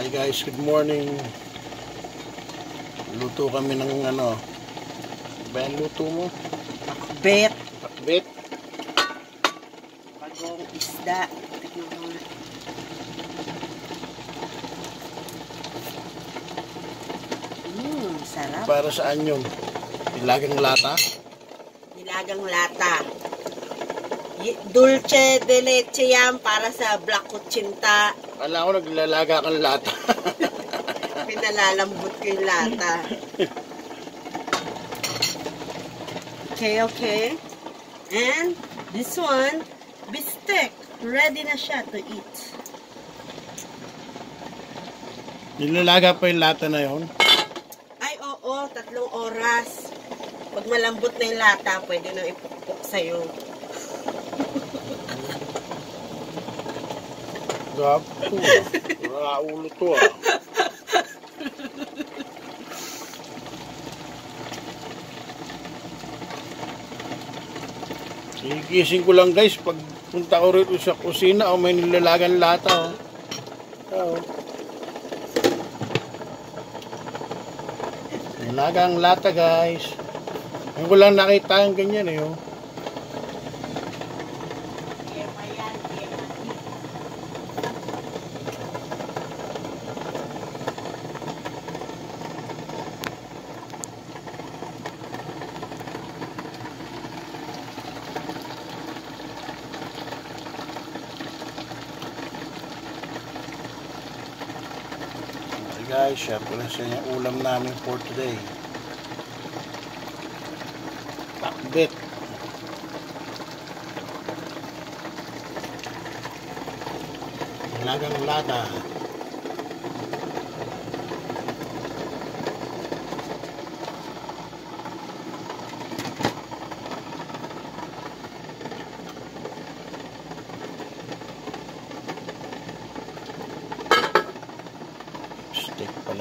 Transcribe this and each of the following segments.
Hi guys, good morning. Luto kami ng ano. Ba luto mo? Bet. Pakbet. Bagong isda. Tignan mo na. Mmm, sarap. Para saan yun? Ilagang lata? Nilagang lata. Dulce de leche yan para sa black kutsinta. Kala ko naglalaga kang lata. Pinalalambot ko yung lata. Okay, okay. And this one, bistek. Ready na siya to eat. Nilalaga pa yung lata na yon. Ay, oo, tatlong oras. Pag malambot na yung lata, pwede na ipukpok sa'yo. Gab. Wala ulo to ah. Sigising ko lang guys pag punta ko rito sa kusina o may nilalagan lata oh. Oh. Nilagang lata guys. Ngayon ko lang nakita yung ganyan eh oh. Guys, share ko lang sa inyo ulam namin for today. Pakbet. Nilagang lata.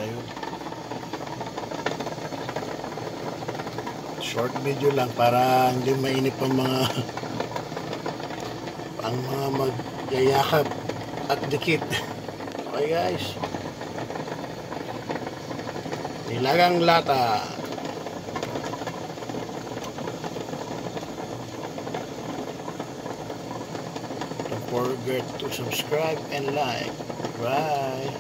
Yun. Short video lang para hindi mainip ang mga ang mga magyayakap at dikit. Okay guys. Nilagang lata. Don't forget to subscribe and like. Bye.